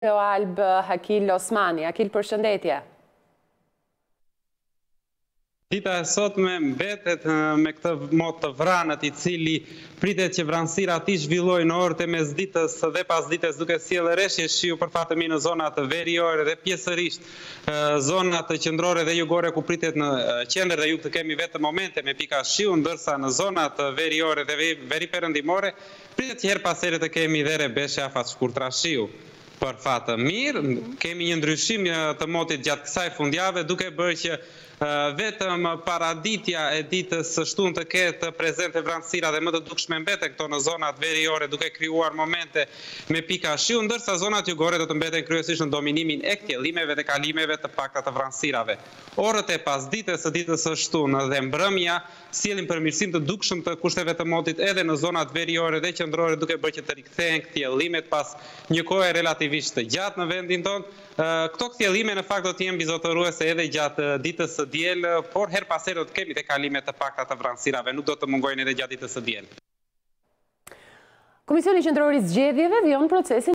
Teo Alb, Hakil Osmani. Hakil, përshëndetje. Dita e sotme mbetet me këtë mot të vranët i cili pritet që vranësirat t'i zhvillojë në orët e mesditës dhe pasdites duke sjellë reshje shiu për fat të mirë në zonat veriore dhe pjesërisht zonat qendrore dhe jugore ku pritet në qendër dhe jug të kemi vetëm momente me pika shiu ndërsa në zonat veriore dhe veriperëndimore Pritet që herë pas here të kemi dhe rebeshe afatshkurtra shiu. Për fat të mirë, kemi një ndryshim të motit gjatë kësaj fundjave, duke bërë që vetëm paraditja e ditës së shtunë të ketë prezente vranësira dhe më të dukshme mbeten këto në zonat veriore duke krijuar momente me pika shiu, ndërsa zonat jugore do të mbeten kryesisht në dominimin e kthjellimeve dhe kalimeve të pakta të vranësirave. Orët e pasdites së ditës së shtunë dhe mbrëmja sjellin përmirësim të dukshëm të kushteve të motit edhe në zonat veriore dhe qendrore duke bërë që të rikthehen kthjellimet pas një kohe relativisht të gjatë në vendin tonë. Këto kthjellime në fakt do të jenë mbizotëruese edhe gjatë ditës së diel, por herë pas here do të kemi dhe kalime të pakta të vranësirave, nuk do të mungojnë edhe gjatë ditës së diel. Komisioni Qendror i Zgjedhjeve vijon procesin.